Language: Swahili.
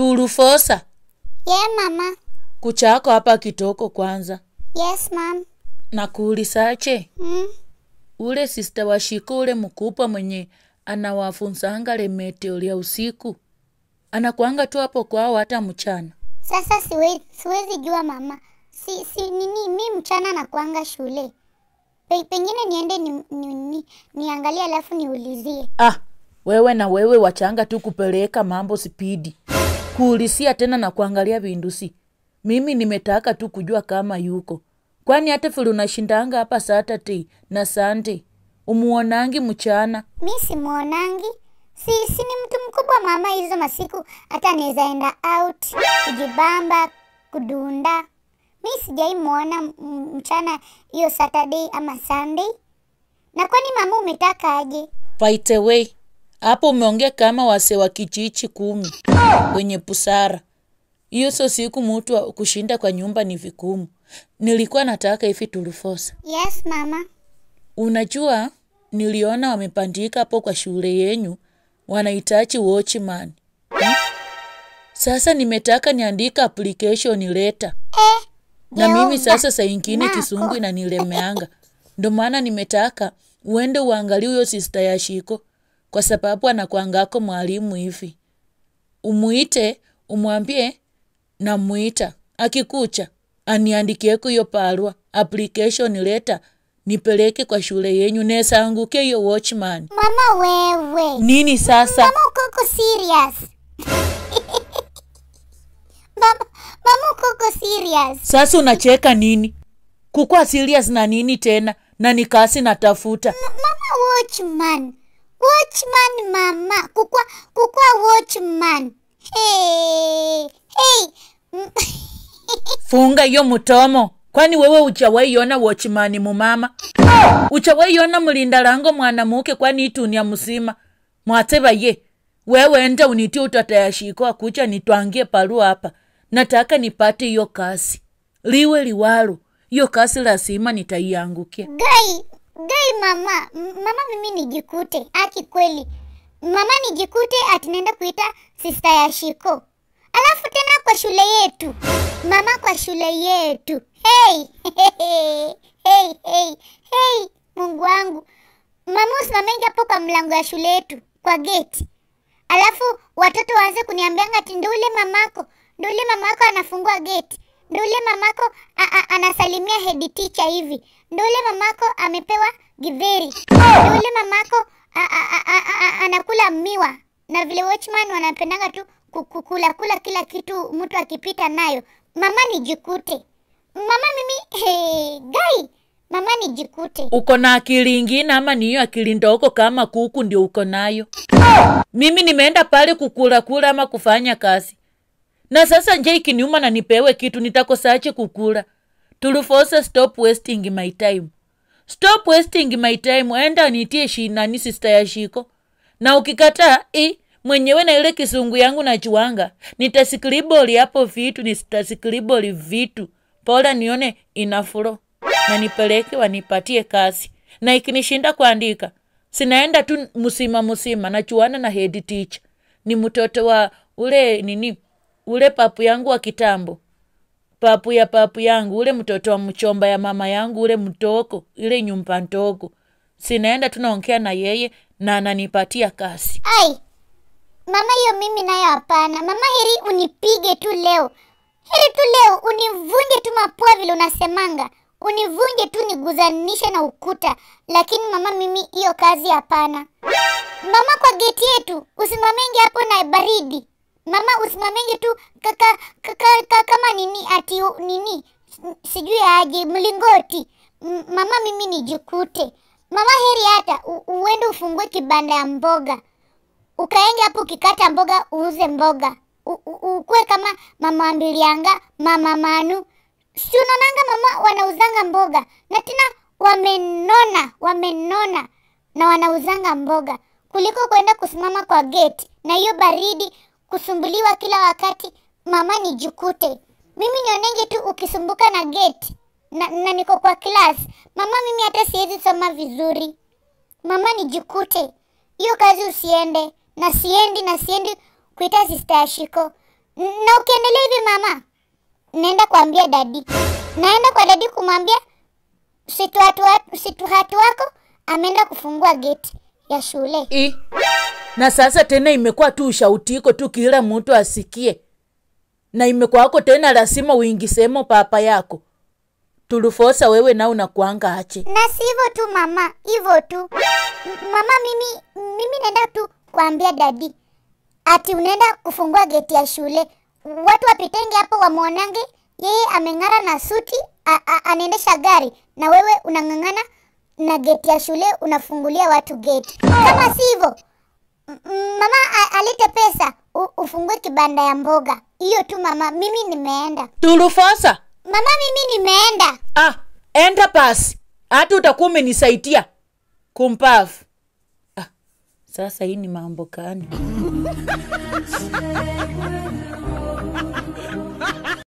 Tulufosa, Yeah, mama. kuchako hapa kitoko kwanza. Yes, mom. Nakuulisache, Mm. ule sista wa Shiku ule mkubwa mwenye anawafunzanga lemeteo lya usiku anakwanga tu hapo kwao hata mchana. Sasa siwezi, siwezi jua mama. Si, si nini mi mchana nakuanga shule. Pe, pengine niende ni, ni, ni, niangalie alafu niulizie. Ah, wewe na wewe wachanga tu kupeleka mambo spidi, kuulisia tena na kuangalia vindusi. Mimi nimetaka tu kujua kama yuko, kwani hata vile unashindanga hapa Saturday na Sunday umuonangi mchana. Mi simuonangi. Si, si ni mtu mkubwa mama, hizo masiku hata anaweza enda out kujibamba, kudunda. Mi sijai muona mchana hiyo Saturday ama Sunday. Na kwani mama umetaka aje? By the way, hapo umeongea kama wase wa kichichi kumi wenye pusara. Hiyo sio siku mtu kushinda kwa nyumba ni vikumu. Nilikuwa nataka hivi tulifosa. Yes mama. Unajua, niliona wamepandika hapo kwa shule yenyu wanahitaji watchman. Hmm? Sasa nimetaka niandika application letter Eh, na mimi sasa saa ingine kisungu inanilemeanga, ndo maana nimetaka uende uangalie huyo sista ya Shiko kwa sababu anakwangako mwalimu hivi, umuite umwambie namuita, akikucha aniandikieko hiyo parwa application letter nipeleke kwa shule yenyu, nesanguke hiyo watchman. Mama wewe. Nini sasa? Mama uko serious. mama, mama uko serious. Sasa unacheka nini? Kukua serious na nini tena? Na ni kasi natafuta. Mama watchman. Watchman mama. kukwa kukwa watchman. Hey. Hey. Funga hiyo mutomo Kwani wewe uchawaiona watchman mumama? Uchawaiona mlinda lango mwanamuke kwani itunia musima? Mwateba ye. Wewe enda uniti utatayashiko akucha nitwangie palu hapa. Nataka nipate hiyo kasi. Liwe liwalo. Hiyo kasi lazima nitaiangukia. Gai, gai mama. Mama mimi nijikute. Aki kweli. Mama nijikute atinaenda kuita sista ya Shiko. Alafu tena kwa shule yetu. Mama kwa shule yetu. Hey. Hey, hey, hey, hey. Mungu wangu. Mama usimamenge hapo kwa mlango ya shule yetu, kwa geti. Alafu watoto waanze kuniambianga ati ndo ule mamako, ndo ule mamako anafungua geti, ndo mamako a- a- anasalimia head teacher hivi, ndo mamako amepewa githeri, ndo ule mamako a- a- a- a- anakula miwa. Na vile watchman wanapendanga tu ku- ku- kula kila kitu mtu akipita nayo. Mama nijikute, mama mimi hey, gai, mama nijikute. uko na akili ingine ama ni hiyo akili ndogo kama kuku ndio uko nayo? Mimi nimeenda pale kukula kula ama kufanya kazi, na sasa nje ikiniuma na nipewe kitu nitakosache kukula? Tulufosa, stop wasting my time, stop wasting my time. Enda nitie shinani sister ya Shiko, na ukikataa i mwenyewe na ile kisungu yangu nachuanga, nitasikiliboli hapo vitu, nitasikiliboli vitu pola nione inafuro na nipeleke wanipatie kazi, na ikinishinda kuandika sinaenda tu musima musima, nachuana na head teacher. Ni mtoto wa ule nini ule papu yangu wa kitambo, papu ya papu yangu, ule mtoto wa mchomba ya mama yangu, ule mtoko, ile nyumba ndogo Sinaenda tunaongea na yeye na ananipatia kasi Ai, mama, hiyo mimi nayo hapana. Mama, heri unipige tu leo, heri tu leo univunje tu mapua vile unasemanga, univunje tu niguzanishe na ukuta. Lakini mama, mimi hiyo kazi hapana. Mama, kwa geti yetu usimamenge hapo na baridi. Mama, usimamenge tu kaka, kaka, kaka kama nini ati nini. Sijui aje mlingoti. Mama, mimi nijikute. Mama, heri hata uende ufungue kibanda ya mboga. Ukaenge hapo ukikata mboga uuze mboga. Ukuwe kama mama ambilianga mama manu. Si unaonanga mama wanauzanga mboga? Na tena wamenona wamenona na wanauzanga mboga. Kuliko kwenda kusimama kwa geti na hiyo baridi kusumbuliwa kila wakati. Mama nijukute. mimi nionenge tu ukisumbuka na gate. Na, na niko kwa class. Mama mimi hata siwezi soma vizuri. Mama nijukute, hiyo kazi usiende. Na siendi na siendi kuita sista ya shiko na ukiendelea hivi mama naenda kuambia dadi naenda kwa dadi kumwambia situhatu wako ameenda kufungua geti ya shule. I. na sasa tena imekuwa tu ushautiko tu kila mtu asikie. Na imekwako tena lazima uingisemo papa yako. Tulufosa wewe na unakuanga ache na sivyo tu mama hivyo tu. Mama mimi mimi naenda tu kuambia dadi ati unaenda kufungua geti ya shule. Watu wapitenge hapo wamwonange. Yeye ameng'ara na suti anaendesha gari. Na wewe unang'ang'ana na geti ya shule unafungulia watu geti kama si hivyo m- m- Mama alete pesa ufungue kibanda ya mboga. Hiyo tu mama, mimi nimeenda. Tulufosa. Mama, mimi nimeenda. Ah, enda basi, hata utakuwa umenisaidia kumpavu. Ah, sasa hii ni mambo kani